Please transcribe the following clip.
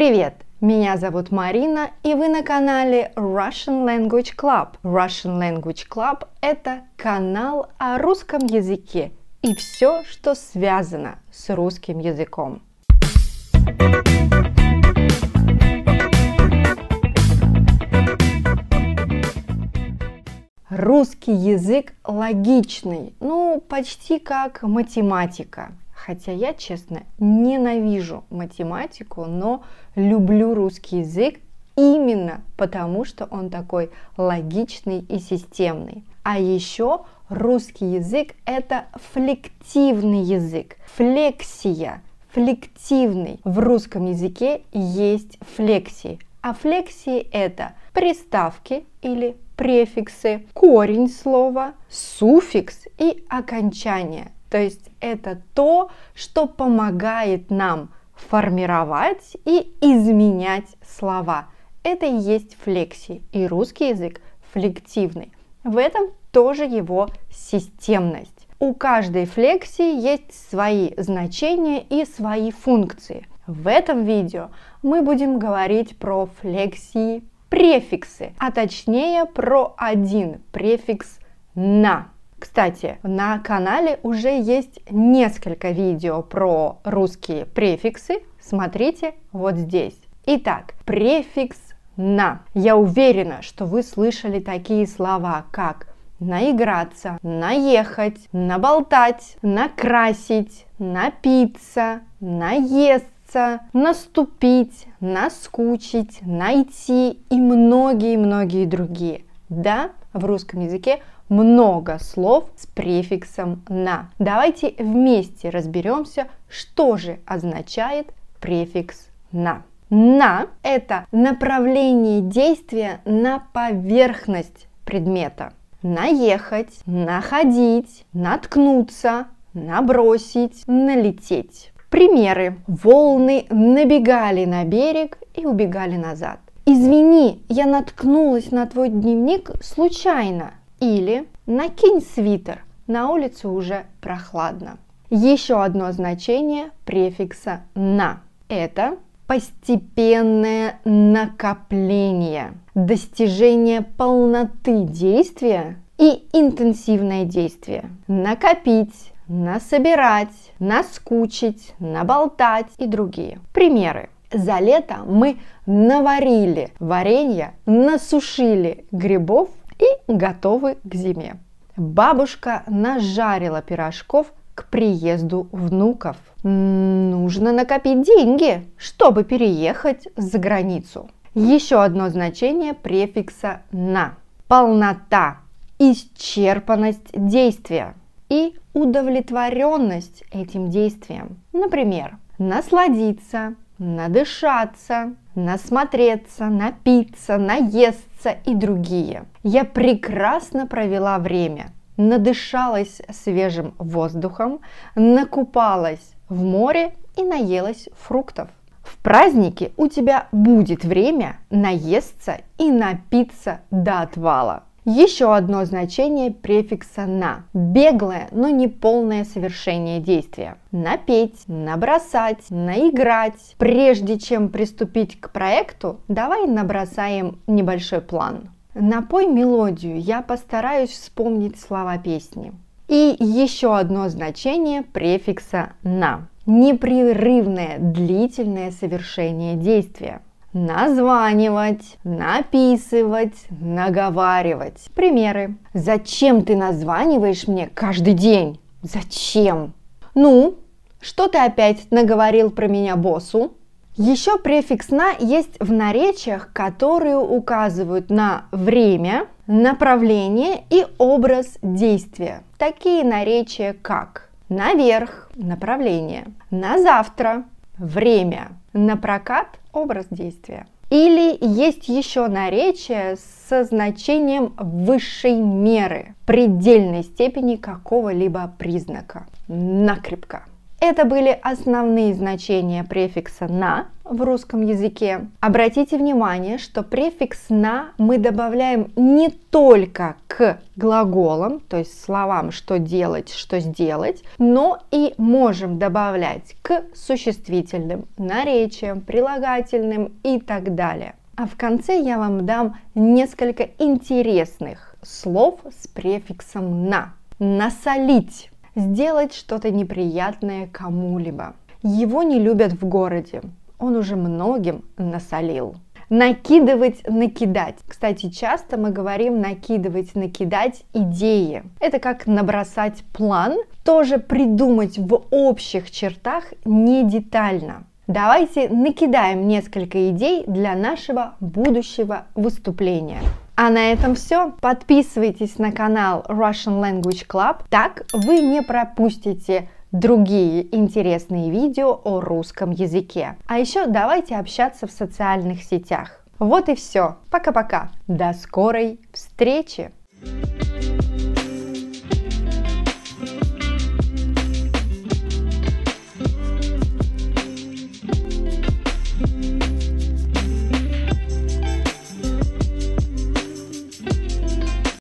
Привет! Меня зовут Марина, и вы на канале Russian Language Club. Russian Language Club – это канал о русском языке и все, что связано с русским языком. Русский язык логичный, ну почти как математика. Хотя я, честно, ненавижу математику, но люблю русский язык именно потому, что он такой логичный и системный. А еще русский язык это флективный язык, флексия, флективный. В русском языке есть флексии, а флексии это приставки или префиксы, корень слова, суффикс и окончание. То есть это то, что помогает нам формировать и изменять слова. Это и есть флексии, и русский язык флективный. В этом тоже его системность. У каждой флексии есть свои значения и свои функции. В этом видео мы будем говорить про флексии префиксы, а точнее про один префикс на. Кстати, на канале уже есть несколько видео про русские префиксы. Смотрите вот здесь. Итак, префикс на. Я уверена, что вы слышали такие слова, как наиграться, наехать, наболтать, накрасить, напиться, наесться, наступить, наскучить, найти и многие-многие другие. Да, в русском языке много слов с префиксом на. Давайте вместе разберемся, что же означает префикс на. На – это направление действия на поверхность предмета. Наехать, находить, наткнуться, набросить, налететь. Примеры. Волны набегали на берег и убегали назад. Извини, я наткнулась на твой дневник случайно. Или накинь свитер, на улице уже прохладно. Еще одно значение префикса на. Это постепенное накопление, достижение полноты действия и интенсивное действие. Накопить, насобирать, наскучить, наболтать и другие. Примеры. За лето мы наварили варенье, насушили грибов и готовы к зиме. Бабушка нажарила пирожков к приезду внуков. Нужно накопить деньги, чтобы переехать за границу. Еще одно значение префикса «на» – полнота, исчерпанность действия и удовлетворенность этим действием. Например, насладиться, надышаться, насмотреться, напиться, наесться и другие. Я прекрасно провела время, надышалась свежим воздухом, накупалась в море и наелась фруктов. В празднике у тебя будет время наесться и напиться до отвала. Еще одно значение префикса «на» – беглое, но не полное совершение действия. Напеть, набросать, наиграть. Прежде чем приступить к проекту, давай набросаем небольшой план. Напой мелодию, я постараюсь вспомнить слова песни. И еще одно значение префикса «на» – непрерывное длительное совершение действия названивать, написывать, наговаривать. Примеры. Зачем ты названиваешь мне каждый день? Зачем? Ну, что ты опять наговорил про меня боссу? Еще префикс «на» есть в наречиях, которые указывают на время, направление и образ действия. Такие наречия как наверх – направление, на завтра – время, на прокат – образ действия. Или есть еще наречие со значением высшей меры, предельной степени какого-либо признака. Накрепко. Это были основные значения префикса «на» в русском языке. Обратите внимание, что префикс «на» мы добавляем не только к глаголам, то есть словам «что делать», «что сделать», но и можем добавлять к существительным, наречиям, прилагательным и так далее. А в конце я вам дам несколько интересных слов с префиксом «на». Насолить – сделать что-то неприятное кому-либо. Его не любят в городе, он уже многим насолил. Накидывать, накидать. Кстати, часто мы говорим накидывать, накидать идеи. Это как набросать план, тоже придумать в общих чертах не детально. Давайте накидаем несколько идей для нашего будущего выступления. А на этом все. Подписывайтесь на канал Russian Language Club, так вы не пропустите другие интересные видео о русском языке. А еще давайте общаться в социальных сетях. Вот и все. Пока-пока. До скорой встречи! thank you